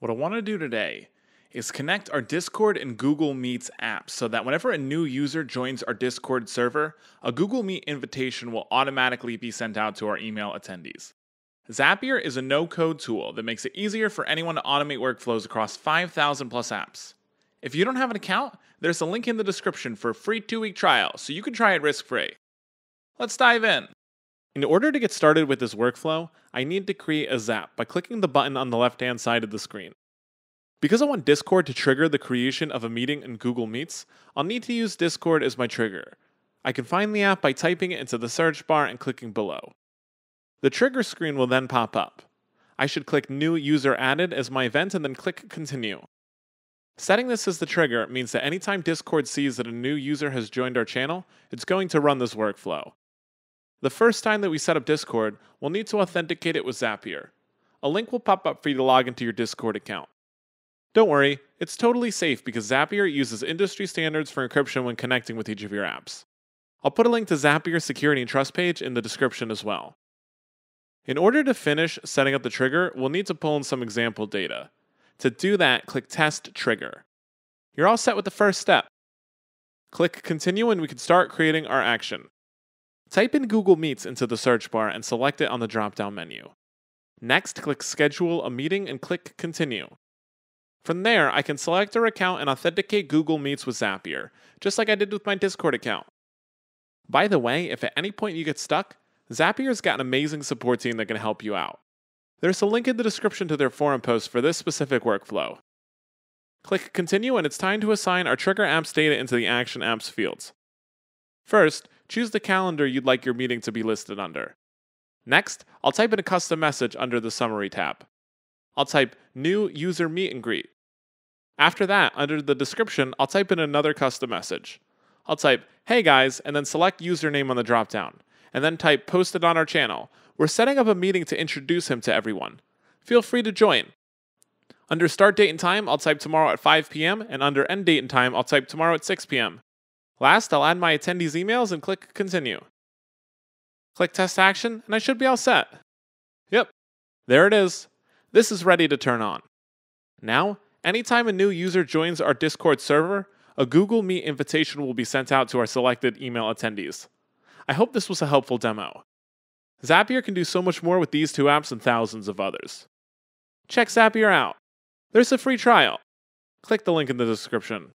What I want to do today is connect our Discord and Google Meets apps so that whenever a new user joins our Discord server, a Google Meet invitation will automatically be sent out to our email attendees. Zapier is a no code tool that makes it easier for anyone to automate workflows across 5,000 plus apps. If you don't have an account, there's a link in the description for a free two week trial so you can try it risk free. Let's dive in. In order to get started with this workflow, I need to create a zap by clicking the button on the left hand side of the screen. Because I want Discord to trigger the creation of a meeting in Google Meets, I'll need to use Discord as my trigger. I can find the app by typing it into the search bar and clicking below. The trigger screen will then pop up. I should click New User Added as my event and then click Continue. Setting this as the trigger means that anytime Discord sees that a new user has joined our channel, it's going to run this workflow. The first time that we set up Discord, we'll need to authenticate it with Zapier. A link will pop up for you to log into your Discord account. Don't worry, it's totally safe because Zapier uses industry standards for encryption when connecting with each of your apps. I'll put a link to Zapier's security and trust page in the description as well. In order to finish setting up the trigger, we'll need to pull in some example data. To do that, click Test Trigger. You're all set with the first step. Click Continue and we can start creating our action. Type in Google Meets into the search bar and select it on the drop down menu. Next, click Schedule a meeting and click Continue. From there, I can select our account and authenticate Google Meets with Zapier, just like I did with my Discord account. By the way, if at any point you get stuck, Zapier's got an amazing support team that can help you out. There's a link in the description to their forum post for this specific workflow. Click Continue and it's time to assign our Trigger Apps data into the Action Apps fields. First, choose the calendar you'd like your meeting to be listed under. Next, I'll type in a custom message under the Summary tab. I'll type New User Meet and Greet. After that, under the description, I'll type in another custom message. I'll type, Hey guys, and then select username on the dropdown, and then type Posted on our channel. We're setting up a meeting to introduce him to everyone. Feel free to join. Under Start Date and Time, I'll type tomorrow at 5 p.m., and under End Date and Time, I'll type tomorrow at 6 p.m. Last, I'll add my attendees' emails and click Continue. Click Test Action, and I should be all set. Yep, there it is. This is ready to turn on. Now, anytime a new user joins our Discord server, a Google Meet invitation will be sent out to our selected email attendees. I hope this was a helpful demo. Zapier can do so much more with these two apps and thousands of others. Check Zapier out. There's a free trial. Click the link in the description.